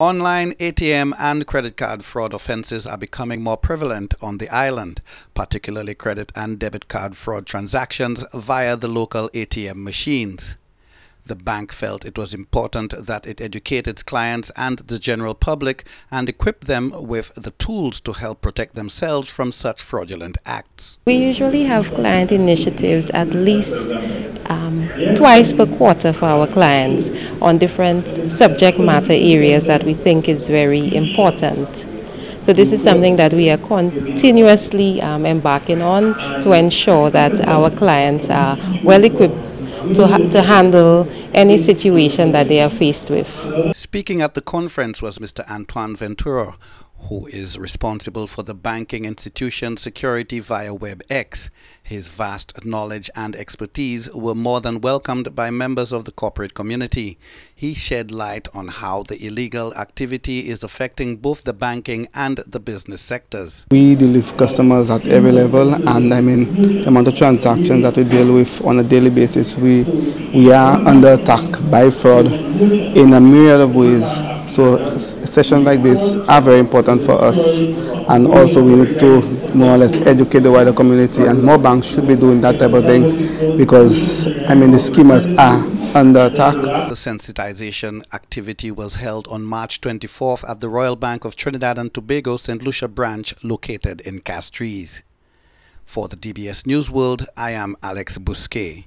Online ATM and credit card fraud offenses are becoming more prevalent on the island, particularly credit and debit card fraud transactions via the local ATM machines. The bank felt it was important that it educate its clients and the general public and equip them with the tools to help protect themselves from such fraudulent acts. We usually have client initiatives at least um, twice per quarter for our clients on different subject matter areas that we think is very important. So this is something that we are continuously um, embarking on to ensure that our clients are well equipped to, to handle any situation that they are faced with. Speaking at the conference was Mr. Antoine Ventura, who is responsible for the banking institution security via WebEx. His vast knowledge and expertise were more than welcomed by members of the corporate community. He shed light on how the illegal activity is affecting both the banking and the business sectors. We deal with customers at every level and I mean the amount of transactions that we deal with on a daily basis we we are under attack by fraud in a myriad of ways so sessions like this are very important for us and also we need to more or less educate the wider community and more banks should be doing that type of thing because I mean the schemers are under attack. The sensitization activity was held on March 24th at the Royal Bank of Trinidad and Tobago St. Lucia branch located in Castries. For the DBS News World, I am Alex Bousquet.